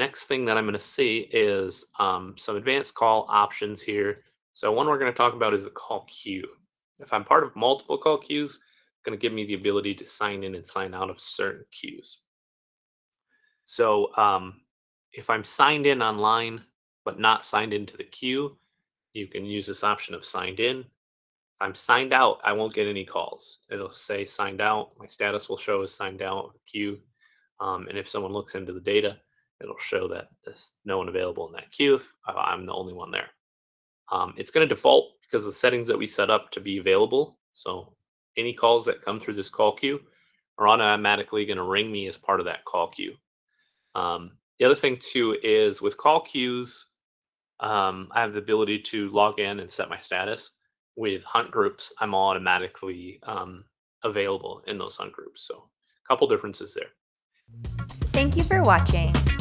next thing that I'm going to see is um, some advanced call options here. So one we're going to talk about is the call queue. If I'm part of multiple call queues, it's going to give me the ability to sign in and sign out of certain queues. So um, if I'm signed in online but not signed into the queue, you can use this option of signed in. If I'm signed out, I won't get any calls. It'll say signed out. My status will show as signed out of the queue. Um, and if someone looks into the data, it'll show that there's no one available in that queue if I'm the only one there. Um, it's going to default because the settings that we set up to be available. So any calls that come through this call queue are automatically going to ring me as part of that call queue. Um, the other thing too is with call queues, um, I have the ability to log in and set my status. With hunt groups, I'm automatically um, available in those hunt groups. So a couple differences there. Thank you for watching.